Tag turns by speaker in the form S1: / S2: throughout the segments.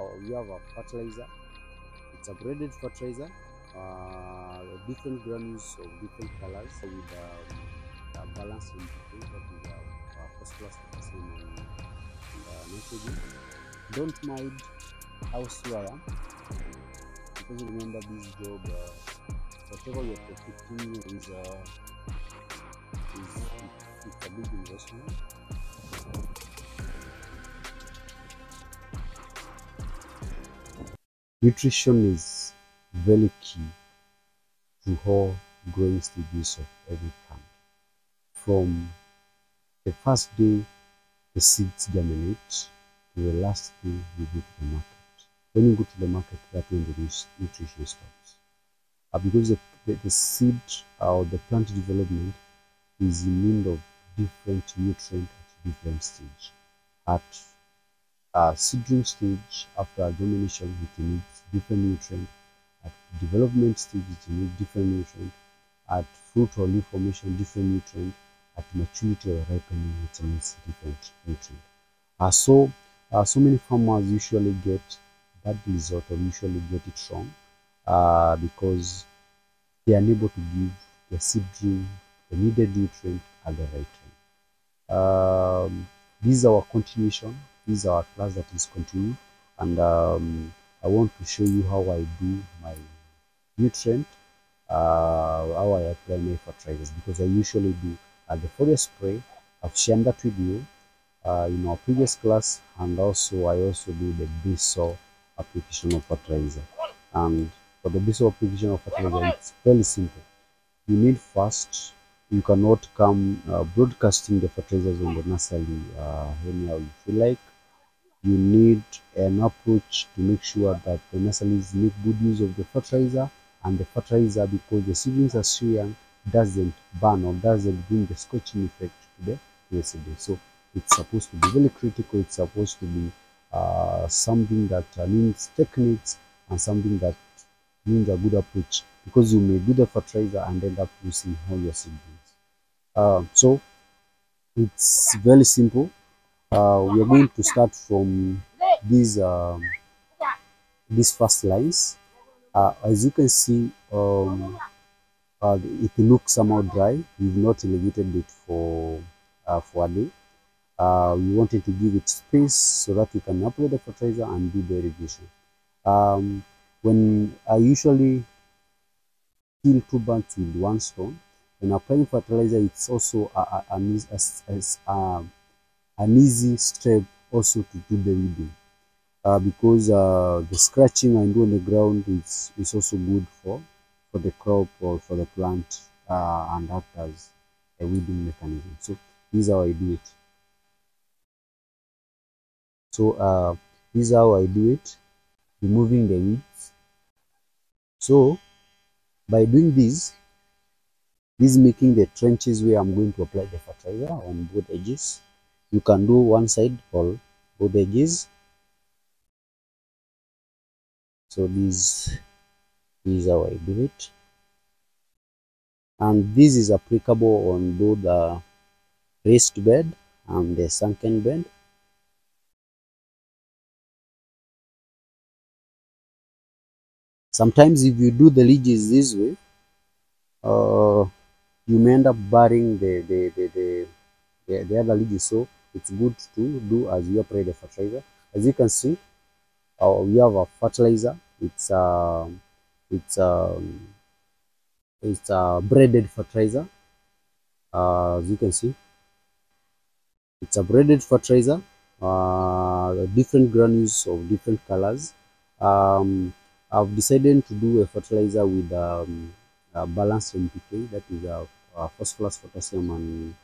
S1: uh, we have a fertilizer. It's a braided fertilizer, uh, different granules of different colors with um, a balanced NPK that is uh, phosphorus, and, and uh, nitrogen. Don't mind how slow I am because remember this job, uh, whatever you're protecting is, uh, is it's a big investment. Nutrition is very key to all growing stages of every plant. From the first day the seeds germinate to the last day you go to the market. When you go to the market, that's when the nutrition stops. Uh, because the, the, the seed uh, or the plant development is in need of different nutrients at different stage. At uh, seedling stage, after germination, it needs different nutrients. At development stage, it needs different nutrients. At fruit or leaf formation, different nutrients. At maturity or ripening, it needs different nutrients. Uh, so, uh, so many farmers usually get bad result or usually get it wrong uh, because they are unable to give the seedling the needed nutrient at the right time. Um, this is our continuation. Is our class that is continuing, and um, I want to show you how I do my nutrient, uh, how I apply my fertilizers because I usually do at the foliar spray. I've shared that with you uh, in our previous class, and also I also do the basal application of fertilizer. And for the basal application of fertilizer, it's very simple. You need first you cannot come uh, broadcasting the fertilizers on the nursery uh, anyhow you feel like. You need an approach to make sure that the nurseries make good use of the fertilizer and the fertilizer because the seedlings are so young doesn't burn or doesn't bring the scorching effect to the, to the seedling. So it's supposed to be very critical. It's supposed to be uh, something that uh, needs techniques and something that means a good approach because you may do the fertilizer and end up losing all your seedlings. Uh, so it's very simple. Uh, we are going to start from these um, these first lines. Uh, as you can see, um, uh, it looks somehow dry. We've not irrigated it for uh, for a day. Uh, we wanted to give it space so that we can apply the fertilizer and do the irrigation. Um, when I usually kill two birds with one stone, when applying fertilizer, it's also a, a, as, as, um, an easy step also to do the weeding. Uh, because uh, the scratching I do on the ground is, is also good for, for the crop or for the plant uh, and act as a weeding mechanism. So this is how I do it. So uh, this is how I do it, removing the weeds. So by doing this, this is making the trenches where I'm going to apply the fertilizer on both edges. You can do one side or both edges. So this, this is how I do it. And this is applicable on both the raised bed and the sunken bed. Sometimes if you do the ridges this way, uh, you may end up burying the the, the, the, the, the other ridges. So it's good to do as you apply the fertilizer. As you can see, uh, we have a fertilizer. It's a it's a it's a braided fertilizer. Uh, as you can see, it's a braided fertilizer. Uh, different granules of different colors. Um, I've decided to do a fertilizer with um, a balanced NPK, that is a, uh, phosphorus, potassium, and,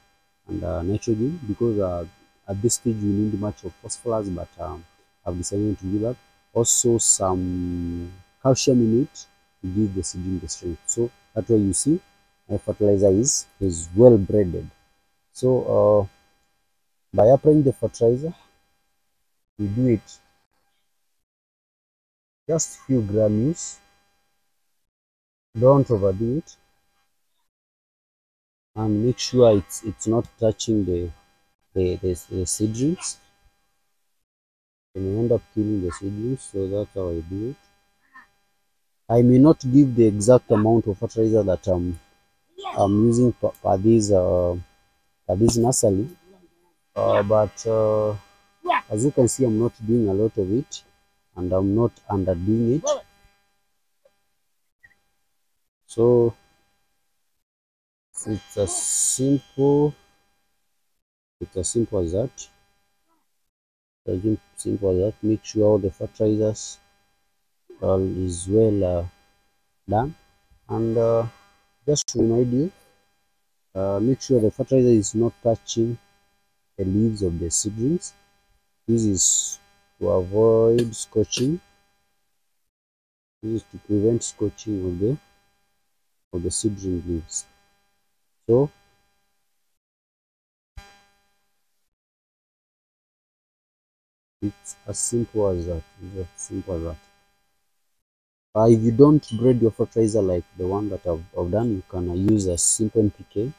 S1: and uh, nitrogen, because uh, at this stage we need much of phosphorus, but um, I've decided to do that. Also, some calcium in it to give the seedling the strength. So that's why you see my fertilizer is, is well braided. So uh, by applying the fertilizer, we do it just few granules don't overdo it and make sure it's it's not touching the the, the, the seedlings I may end up killing the seedlings, so that's how I do it. I may not give the exact amount of fertilizer that I'm, I'm using for, per this uh, per this nursery, uh, but uh, as you can see, I'm not doing a lot of it, and I'm not underdoing it. So it's as simple, it's as simple as that. As sim- simple as that. Make sure all the fertilizers all is well uh, done, and uh, just to remind you, uh, make sure the fertilizer is not touching the leaves of the seedlings. This is to avoid scorching. This is to prevent scorching of the of the seedling leaves. So it's as simple as that. It's as simple as that. Uh, if you don't grade your fertilizer like the one that I've, I've done, you can uh, use a simple NPK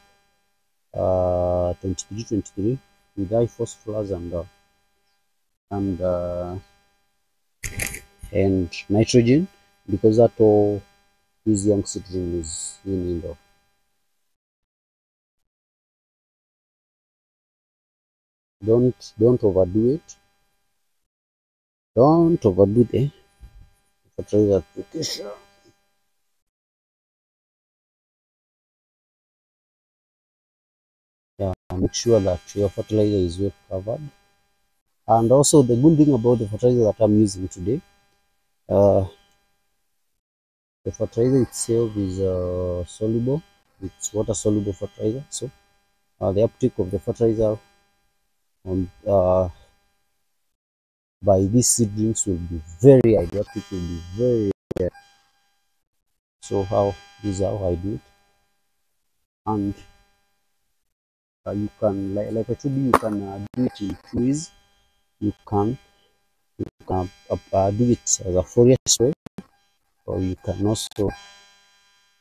S1: uh, 2323 with high phosphorus and uh, and uh, and nitrogen because that all this young seedling is in need Don't don't overdo it. Don't overdo the fertilizer application. Yeah, make sure that your fertilizer is well covered. And also the good thing about the fertilizer that I'm using today, uh, the fertilizer itself is uh, soluble. It's water soluble fertilizer. So uh, the uptake of the fertilizer on uh, by these seedlings will be very uptake will be very. So how this is how I do it. And uh, you can like, like I told you, you can uh, do it in ways. You can you can uh, uh, do it as a foliar spray, or you can also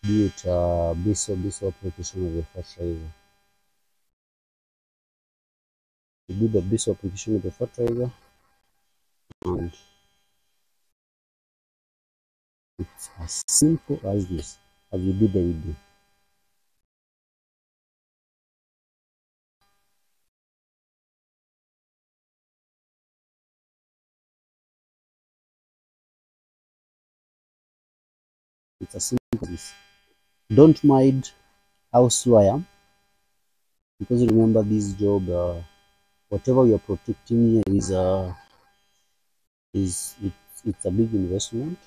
S1: do it uh, based on this application of the fertilizer. You do the base application of the fertilizer, and it's as simple as this. As you do the video. It's as simple as this. Don't mind how slow I am, because remember this job, uh, whatever you're protecting here is uh, is it's, a big investment.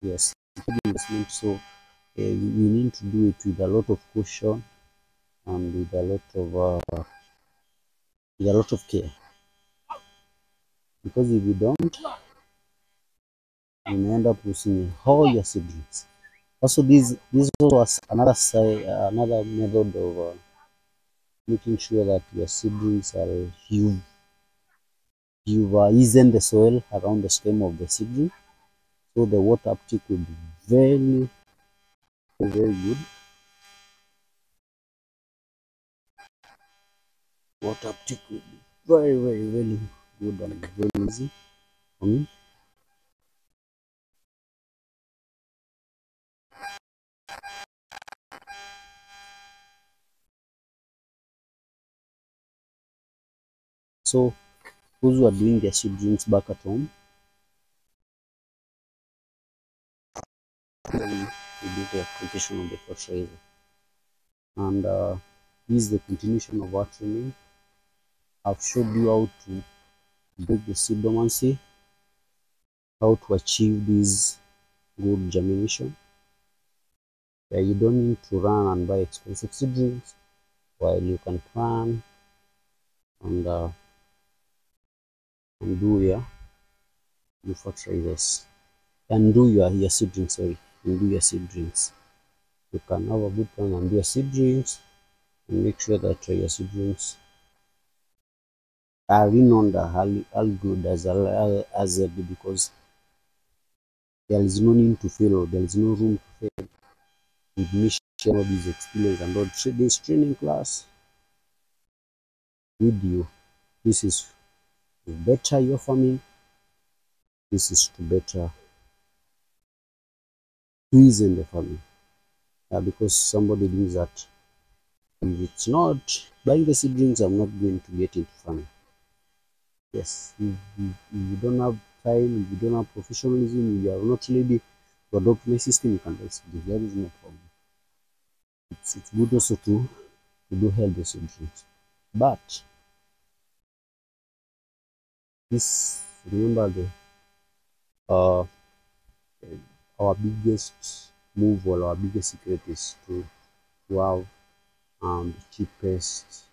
S1: Yes, big investment. So uh, we need to do it with a lot of caution and with a lot of uh, with a lot of care. Because if you don't, you may end up losing all your seedlings. Also, this this was another side, another method of uh, making sure that your seedlings are you you've uh, easen the soil around the stem of the seedling, so the water uptake will be very very good. Water uptake will be very very very good and very easy for me. So those who are doing their seedlings back at home, then we do the application of the fertilizer. And uh, this is the continuation of our training. I've showed you how to break the seed dormancy, how to achieve this good germination. Yeah, you don't need to run and buy expensive seedlings while you can plan and uh, and do your your fertilizers and do your your seedlings sorry. And do your seedlings you can have a good plan and do your seedlings and make sure that your seedlings are renowned all, good as a as a because there is no need to fail there is no room to fail. With share all these experience and all this training class with you this is to better your farming. This is to better who is in the farming. Because somebody thinks that if it's not buying the seedlings, I'm not going to get into farming. Yes, if, if you don't have time, if you don't have professionalism, you are not ready to adopt my system, you can buy seedlings. There is no problem. It's, it's good also to, to do healthy seedlings. But this remember the uh our biggest move or our biggest secret is to, to have um, the cheapest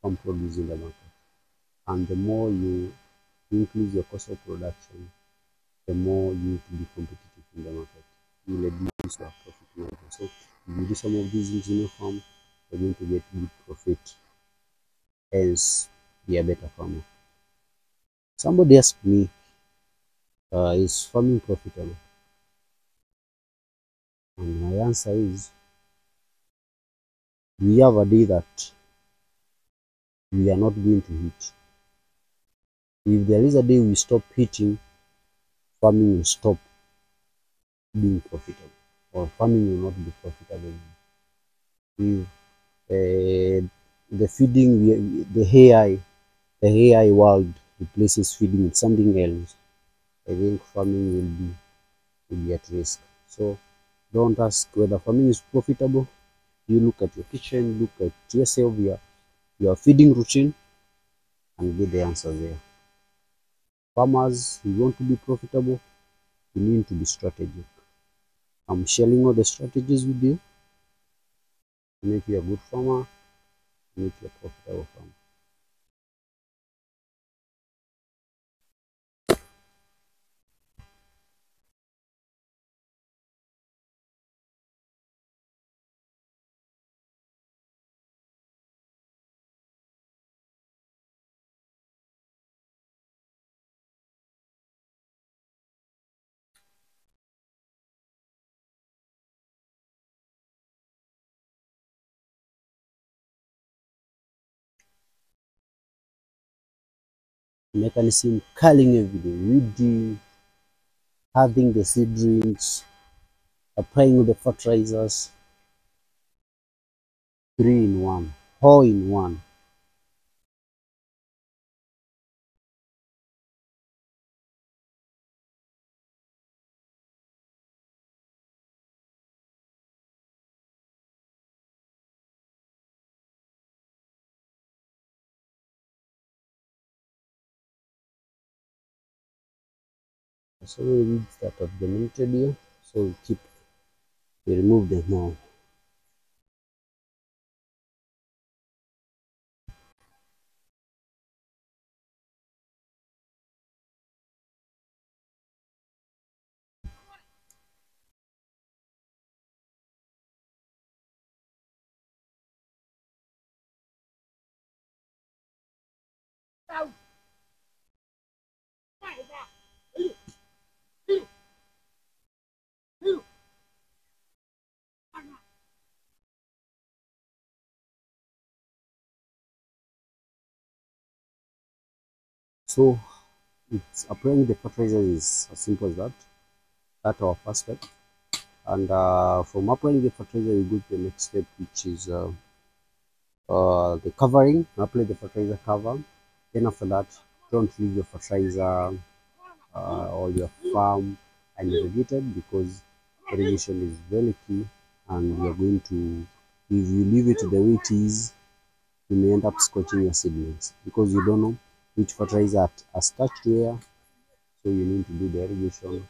S1: farm produce in the market. And the more you increase your cost of production, the more you to be competitive in the market. You will reduce your profit margin. So if you do some of these things in your farm, you're going to get good profit. Hence, be a better farmer. Somebody asked me, uh, is farming profitable? And my answer is we have a day that we are not going to hit. If there is a day we stop hitting, farming will stop being profitable, or farming will not be profitable. If uh, the feeding, the AI, the AI world replaces feeding with something else, I think farming will be will be at risk. So don't ask whether farming is profitable. You look at your kitchen, look at yourself, your, your feeding routine, and get the answer there. Farmers, you want to be profitable, you need to be strategic. I'm sharing all the strategies with you make you a good farmer, make you a profitable farmer. Mechanism culling everything, weeding, having the seedlings, uh, applying the fertilizers, three in one, all in one. So many weeds that have dominated here, so we keep, we remove them now. So it's applying the fertilizer is as simple as that. That's our first step. And uh, from applying the fertilizer, we go to the next step, which is uh, uh, the covering. Apply the fertilizer cover. Then after that, don't leave your fertilizer uh, or your farm unirrigated because irrigation is very key and you're going to if you leave it the way it is you may end up scorching your seedlings because you don't know which fertilizer a touched layer so you need to do the irrigation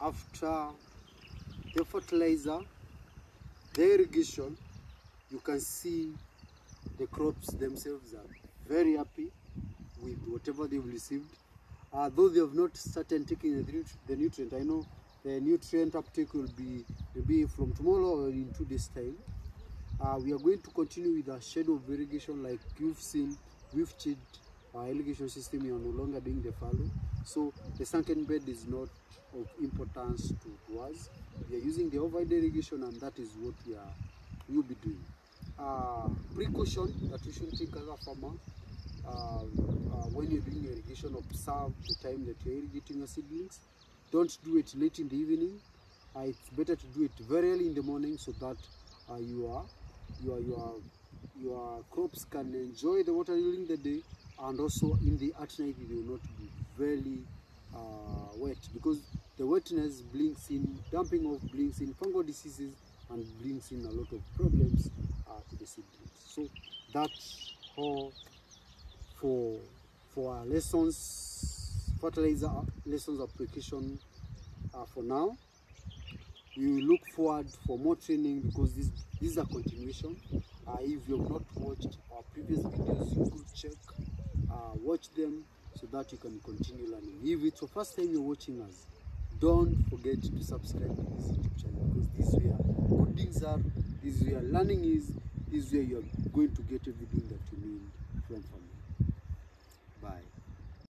S1: after the fertilizer, the irrigation, you can see the crops themselves are very happy with whatever they've received. Uh, though they have not started taking the, the nutrient, I know the nutrient uptake will be maybe from tomorrow or in two days' time. Uh, we are going to continue with a schedule of irrigation like you've seen. We've changed our irrigation system. We are no longer doing the fallow. So the sunken bed is not of importance to, to us. We are using the overhead irrigation and that is what we are will be doing. Uh, precaution that you should take as a farmer uh, uh, when you're doing irrigation, observe the time that you're irrigating your seedlings. Don't do it late in the evening. Uh, it's better to do it very early in the morning so that uh, your your your your crops can enjoy the water during the day and also in the at night it will not be very wet because the wetness brings in damping off brings in fungal diseases and brings in a lot of problems uh, to the seedlings. So that's all for for our lessons fertilizer lessons application uh, for now. We look forward for more training because this this is a continuation. Uh, if you have not watched our previous videos you could check uh, watch them so that you can continue learning. If it's your first time you're watching us don't forget to subscribe to this youtube channel because this is where good things are this is where learning is this is where you're going to get everything that you need from farming